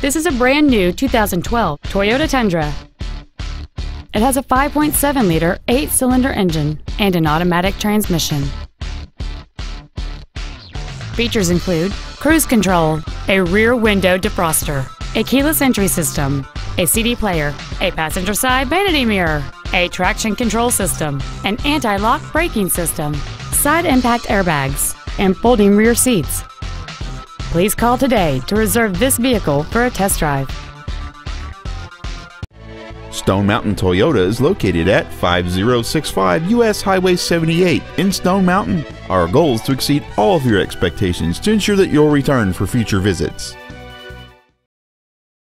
This is a brand new 2012 Toyota Tundra. It has a 5.7 liter, 8 cylinder engine and an automatic transmission. Features include cruise control, a rear window defroster, a keyless entry system, a CD player, a passenger side vanity mirror, a traction control system, an anti lock braking system, side impact airbags, and folding rear seats. Please call today to reserve this vehicle for a test drive. Stone Mountain Toyota is located at 5065 US Highway 78 in Stone Mountain. Our goal is to exceed all of your expectations to ensure that you'll return for future visits.